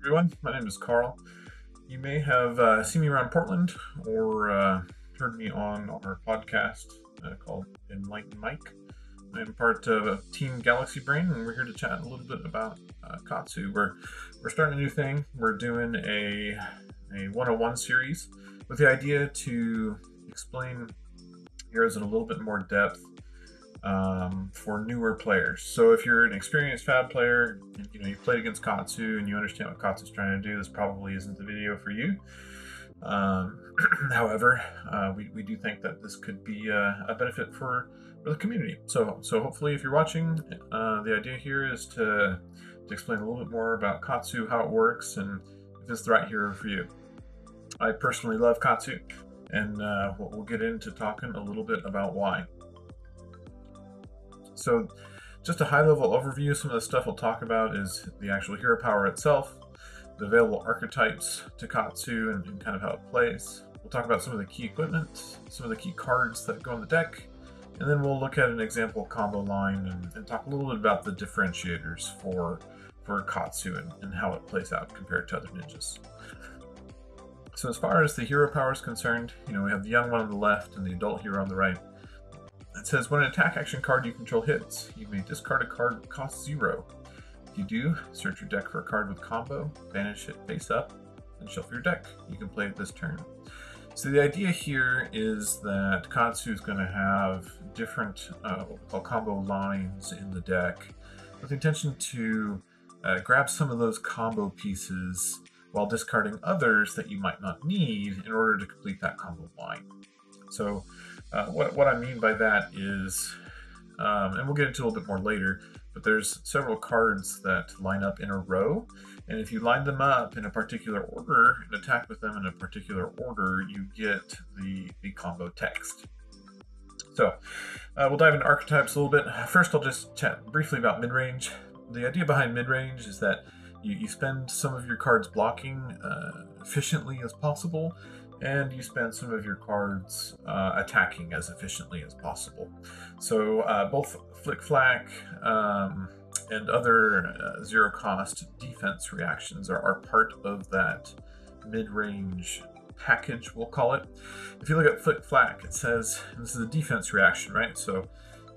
everyone. My name is Carl. You may have uh, seen me around Portland or uh, heard me on our podcast uh, called Enlighten Mike. I'm part of Team Galaxy Brain, and we're here to chat a little bit about uh, Katsu. We're we're starting a new thing. We're doing a a 101 series with the idea to explain heroes in a little bit more depth um, for newer players. So if you're an experienced Fab player, you know you've played against Katsu and you understand what Katsu's trying to do, this probably isn't the video for you. Um, however, uh, we, we do think that this could be a, a benefit for, for the community. So so hopefully, if you're watching, uh, the idea here is to to explain a little bit more about Katsu, how it works, and if it's the right hero for you. I personally love Katsu, and uh, we'll, we'll get into talking a little bit about why. So, just a high level overview, some of the stuff we'll talk about is the actual hero power itself, the available archetypes to Katsu, and, and kind of how it plays. We'll talk about some of the key equipment, some of the key cards that go on the deck, and then we'll look at an example combo line and, and talk a little bit about the differentiators for for Katsu and, and how it plays out compared to other ninjas. So as far as the hero power is concerned, you know, we have the young one on the left and the adult hero on the right. It says when an attack action card you control hits, you may discard a card that costs zero. If you do, search your deck for a card with combo, banish it face up, and shuffle your deck. You can play it this turn. So the idea here is that Katsu is going to have different uh, combo lines in the deck with the intention to uh, grab some of those combo pieces while discarding others that you might not need in order to complete that combo line. So uh, what, what I mean by that is, um, and we'll get into a little bit more later, but there's several cards that line up in a row. And if you line them up in a particular order and attack with them in a particular order, you get the, the combo text. So uh, we'll dive into archetypes a little bit. First, I'll just chat briefly about mid range. The idea behind mid range is that you, you spend some of your cards blocking uh, efficiently as possible, and you spend some of your cards uh, attacking as efficiently as possible. So uh, both Flic Flak um, and other uh, zero cost defense reactions are, are part of that mid range package, we'll call it. If you look at Flic Flak, it says this is a defense reaction, right? So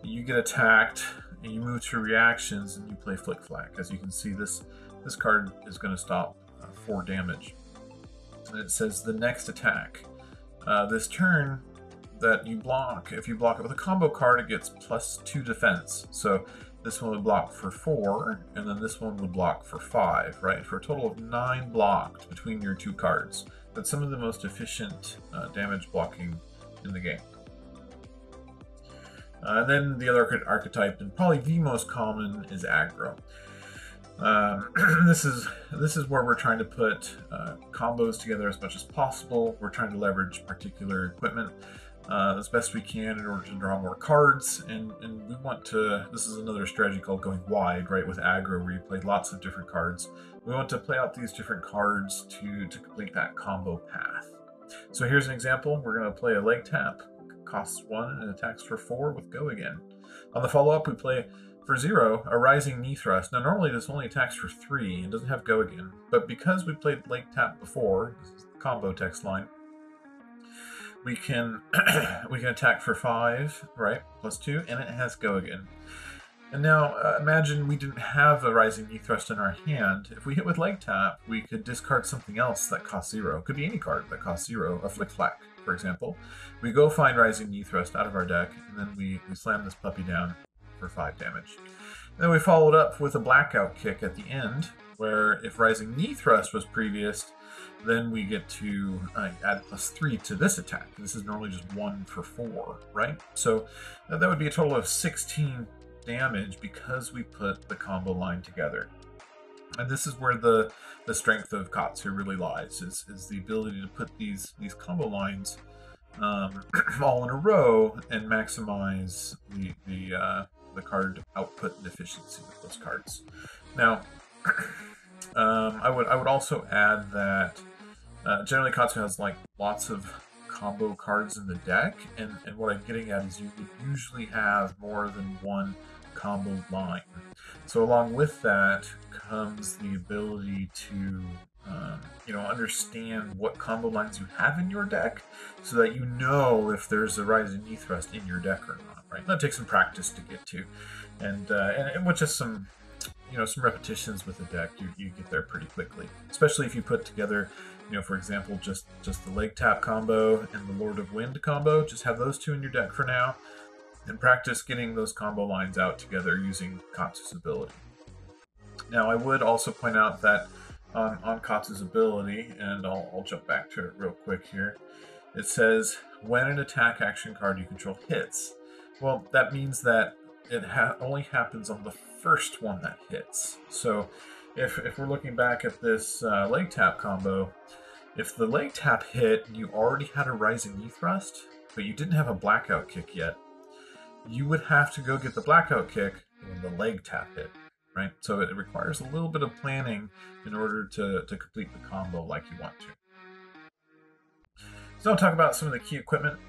you get attacked and you move to reactions and you play Flic Flak. As you can see, this this card is going to stop uh, four damage it says the next attack. Uh, this turn that you block, if you block it with a combo card, it gets plus two defense. So this one would block for four, and then this one would block for five, right? For a total of nine blocked between your two cards. That's some of the most efficient uh, damage blocking in the game. Uh, and then the other archetype, and probably the most common, is aggro. Um, this is this is where we're trying to put uh, combos together as much as possible. We're trying to leverage particular equipment uh, as best we can in order to draw more cards, and, and we want to. This is another strategy called going wide, right? With aggro, where you play lots of different cards. We want to play out these different cards to to complete that combo path. So here's an example. We're going to play a leg tap, costs one and attacks for four with go again. On the follow up, we play for zero, a rising knee thrust. Now normally this only attacks for three and doesn't have go again, but because we played leg tap before, this is the combo text line, we can we can attack for five, right? Plus two, and it has go again. And now uh, imagine we didn't have a rising knee thrust in our hand. If we hit with leg tap, we could discard something else that costs zero. It could be any card that costs zero, a flic flak, for example. We go find rising knee thrust out of our deck, and then we, we slam this puppy down for 5 damage. And then we followed up with a blackout kick at the end, where if Rising Knee Thrust was previous, then we get to uh, add plus 3 to this attack. This is normally just 1 for 4, right? So uh, that would be a total of 16 damage because we put the combo line together. And this is where the, the strength of Katsu really lies, is, is the ability to put these, these combo lines um, all in a row and maximize the, the uh, the card output and efficiency of those cards. Now, um, I would I would also add that uh, generally Katsu has like lots of combo cards in the deck, and, and what I'm getting at is you would usually have more than one combo line. So along with that comes the ability to um, you know understand what combo lines you have in your deck, so that you know if there's a rising knee thrust in your deck or not. Right, that takes some practice to get to, and uh, and, and with just some you know some repetitions with the deck, you, you get there pretty quickly. Especially if you put together, you know, for example, just just the leg tap combo and the Lord of Wind combo. Just have those two in your deck for now, and practice getting those combo lines out together using Katsu's ability. Now, I would also point out that on, on Katsu's ability, and I'll, I'll jump back to it real quick here. It says, when an attack action card you control hits. Well, that means that it ha- only happens on the first one that hits. So if, if we're looking back at this uh, leg tap combo, if the leg tap hit and you already had a rising knee thrust, but you didn't have a blackout kick yet, you would have to go get the blackout kick when the leg tap hit right? So it requires a little bit of planning in order to, to complete the combo like you want to. So I'll talk about some of the key equipment.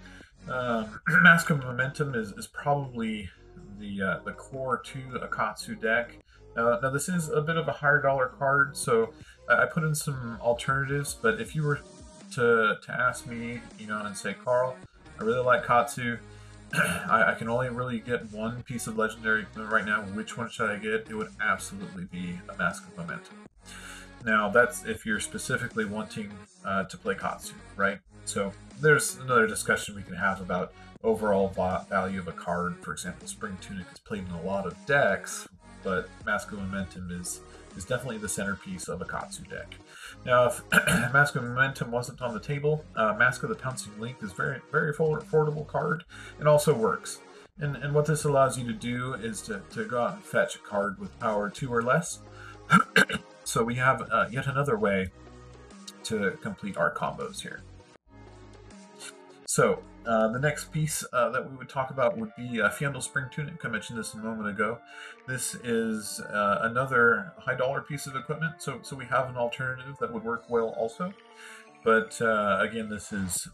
Uh, Mask of Momentum is, is probably the uh, the core to a Katsu deck. Uh, now this is a bit of a higher dollar card, so I put in some alternatives. But if you were to to ask me, you know, and say, Carl, I really like Katsu. I, I, can only really get one piece of legendary right now. Which one should I get? It would absolutely be a Mask of Momentum. Now, that's if you're specifically wanting uh, to play Katsu, right? So there's another discussion we can have about overall value of a card. For example, Spring Tunic is played in a lot of decks, but Mask of Momentum is is definitely the centerpiece of a Katsu deck. Now, if Mask of Momentum wasn't on the table, uh, Mask of the Pouncing Lynx is very, very affordable card and also works. And, and what this allows you to do is to, to go out and fetch a card with power 2 or less. so we have uh, yet another way to complete our combos here. So, uh, the next piece uh, that we would talk about would be uh, Fyendal Spring Tunic. I mentioned this a moment ago. This is uh, another high dollar piece of equipment, so so we have an alternative that would work well also. But uh, again, this is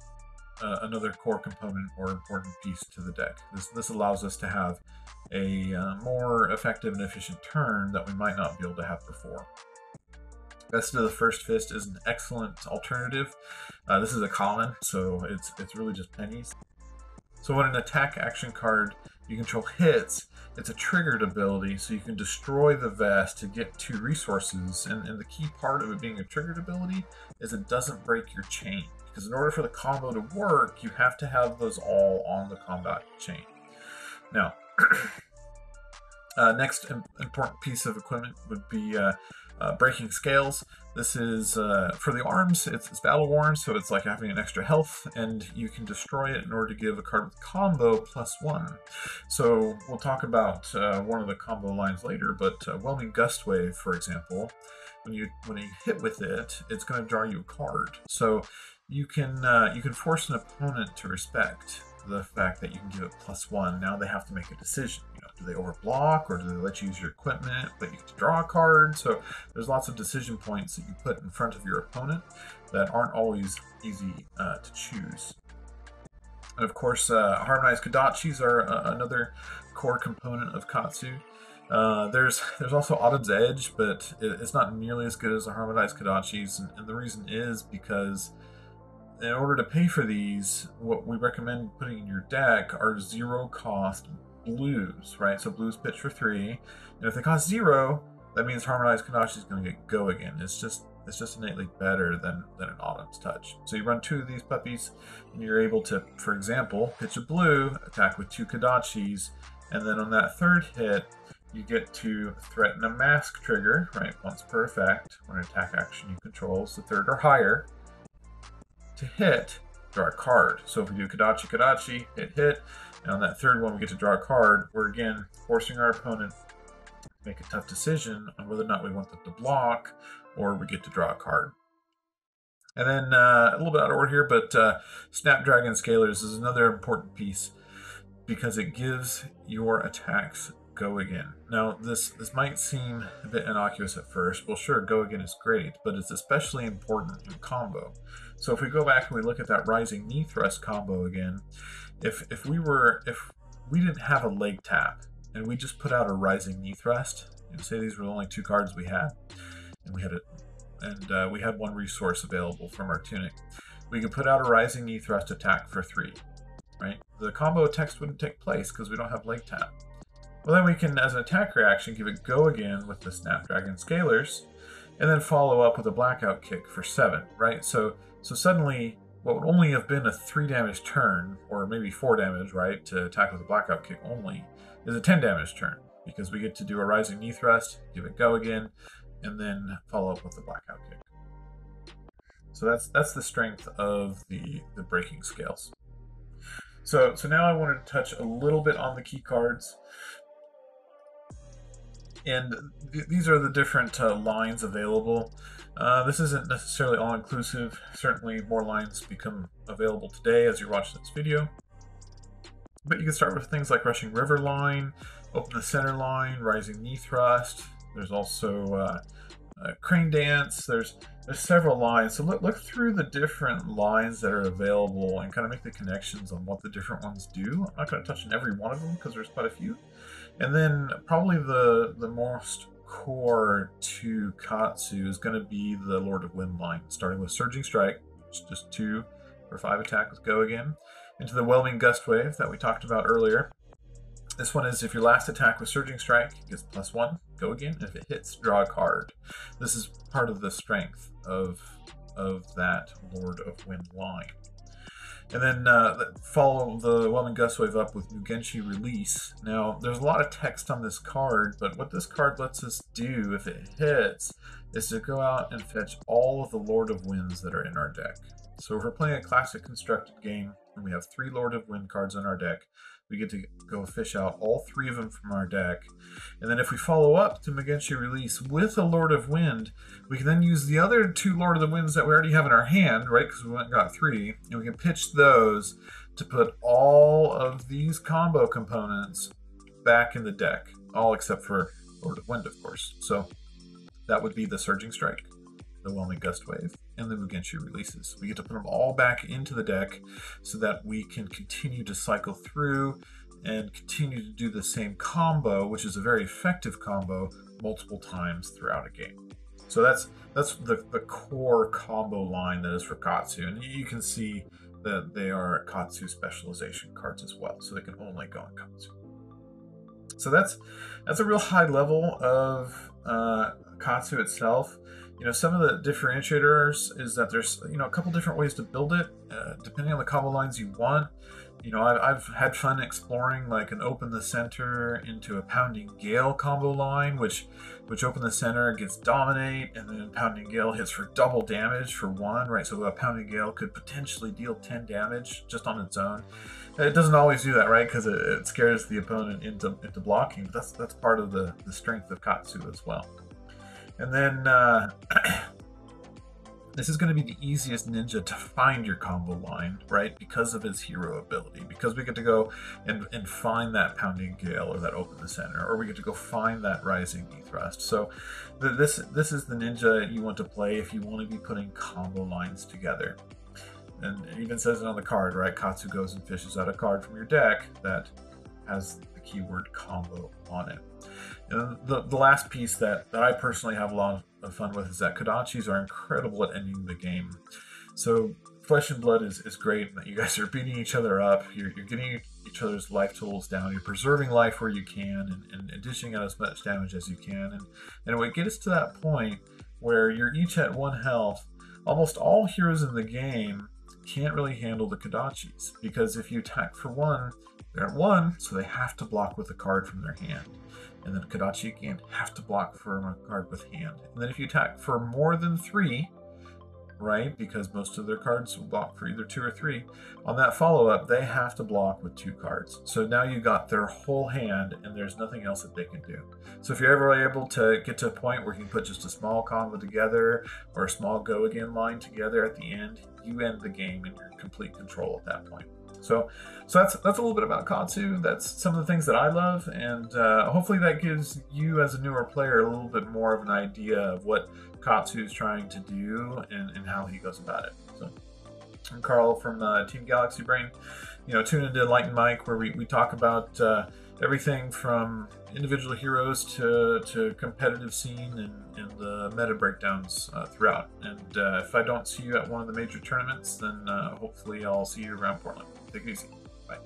uh, another core component or important piece to the deck. This this allows us to have a uh, more effective and efficient turn that we might not be able to have before. Vest of the First Fist is an excellent alternative. Uh, this is a common, so it's it's really just pennies. So when an attack action card you control hits, it's a triggered ability, so you can destroy the vest to get two resources. And, and the key part of it being a triggered ability is it doesn't break your chain. Because in order for the combo to work, you have to have those all on the combat chain. Now, uh, next important piece of equipment would be uh, uh, breaking scales. This is uh, for the arms, it's, it's, battle worn, so it's like having an extra health, and you can destroy it in order to give a card with combo plus one. So we'll talk about uh, one of the combo lines later, but uh, Whelming Gustwave, for example, when you when you hit with it, it's going to draw you a card. So you can uh, you can force an opponent to respect the fact that you can give it plus one. Now they have to make a decision. Do they overblock or do they let you use your equipment, but you draw a card? So there's lots of decision points that you put in front of your opponent that aren't always easy uh, to choose. And of course, uh, harmonized kodachis are uh, another core component of Katsu. Uh, there's there's also Autumn's Edge, but it, it's not nearly as good as the harmonized kodachis, and, and the reason is because in order to pay for these, what we recommend putting in your deck are zero cost blues, right? So blues pitch for three, and if they cost zero, that means harmonized Kodachi is going to get go again. It's just it's just innately better than than an Autumn's Touch. So you run two of these puppies, and you're able to, for example, pitch a blue, attack with two Kodachis, and then on that third hit, you get to threaten a mask trigger, right? Once per effect, when an attack action you control is the third or higher to hit, draw a card. So if we do Kodachi Kodachi, hit hit, and on that third one we get to draw a card, we're again forcing our opponent to make a tough decision on whether or not we want them to block or we get to draw a card. And then uh, a little bit out of order here, but uh, Snapdragon Scalers is another important piece because it gives your attacks go again. Now, this, this might seem a bit innocuous at first. Well, sure, go again is great, but it's especially important in combo. So if we go back and we look at that rising knee thrust combo again, if if we were if we didn't have a leg tap and we just put out a Rising Knee Thrust, and say these were the only two cards we had, and we had it, and uh, we had one resource available from our tunic, we could put out a Rising Knee Thrust attack for three, right? The combo text wouldn't take place because we don't have leg tap. Well, then we can, as an attack reaction, give it go again with the Snapdragon Scalers, and then follow up with a Blackout Kick for seven, right? So, so suddenly, what would only have been a three damage turn, or maybe four damage, right, to attack with a Blackout Kick only, is a 10 damage turn because we get to do a Rising Knee Thrust, give it go again, and then follow up with the Blackout Kick. So that's that's the strength of the the breaking scales. So so now I wanted to touch a little bit on the key cards and th- these are the different uh, lines available. Uh, this isn't necessarily all inclusive. Certainly, more lines become available today as you're watching this video. But you can start with things like Rushing River line, Open the Center line, Rising Knee Thrust. There's also uh, uh, Crane Dance. There's there's several lines. So look, look through the different lines that are available and kind of make the connections on what the different ones do. I'm not going to touch on every one of them because there's quite a few. And then probably the the most core to Katsu is going to be the Lord of Wind line, starting with Surging Strike, which just two or five attack with Go again, into the Whelming Gust Wave that we talked about earlier. This one is if your last attack with Surging Strike gets plus one, go again. If it hits, draw a card. This is part of the strength of of that Lord of Wind line. And then uh, follow the Whelming Gust Wave up with Mugenshi Release. Now, there's a lot of text on this card, but what this card lets us do, if it hits, is to go out and fetch all of the Lord of Winds that are in our deck. So if we're playing a classic constructed game, and we have three Lord of Wind cards in our deck, we get to go fish out all three of them from our deck. And then if we follow up to Mugenshi Release with a Lord of Wind, we can then use the other two Lord of the Winds that we already have in our hand, right? Because we went got three. And we can pitch those to put all of these combo components back in the deck. All except for Lord of Wind, of course. So that would be the Surging Strike, the Whelming Gust Wave, and the Mugenshi releases. We get to put them all back into the deck so that we can continue to cycle through and continue to do the same combo, which is a very effective combo, multiple times throughout a game. So that's that's the, the core combo line that is for Katsu. And you can see that they are Katsu specialization cards as well. So they can only go in Katsu. So that's that's a real high level of uh, Katsu itself you know some of the differentiators is that there's you know a couple different ways to build it uh, depending on the combo lines you want. You know I've, I've, had fun exploring like an open the center into a pounding gale combo line which which open the center gets dominate and then pounding gale hits for double damage for one right? So a pounding gale could potentially deal 10 damage just on its own. It doesn't always do that right? Because it, it, scares the opponent into into blocking but that's that's part of the the strength of katsu as well and then uh, this is going to be the easiest ninja to find your combo line, right? Because of his hero ability. Because we get to go and, and find that pounding gale or that open the center, or we get to go find that rising knee thrust. So th- this this is the ninja you want to play if you want to be putting combo lines together. And it even says it on the card, right? Katsu goes and fishes out a card from your deck that has the keyword combo on it. And the, the last piece that, that I personally have a lot of fun with is that Kodachis are incredible at ending the game. So Flesh and Blood is, is great that you guys are beating each other up, you're, you're getting each other's life totals down, you're preserving life where you can, and, and dishing out as much damage as you can. And, and when it gets to that point where you're each at one health, almost all heroes in the game can't really handle the Kodachis, because if you attack for one, they're at one, so they have to block with a card from their hand. And then Kodachi again have to block for a card with hand. And then if you attack for more than three, right, because most of their cards will block for either two or three, on that follow up, they have to block with two cards. So now you got their whole hand, and there's nothing else that they can do. So if you're ever able to get to a point where you can put just a small combo together or a small go again line together at the end, you end the game and you're in complete control at that point. So, so that's that's a little bit about Katsu. That's some of the things that I love, and uh, hopefully that gives you as a newer player a little bit more of an idea of what Katsu is trying to do and, and how he goes about it. I'm Carl from uh, Team Galaxy Brain. you know, tune into Enlightened Mike, where we, we talk about uh, everything from individual heroes to, to competitive scene and, and the meta breakdowns uh, throughout. And uh, if I don't see you at one of the major tournaments, then uh, hopefully I'll see you around Portland. Take it easy. Bye.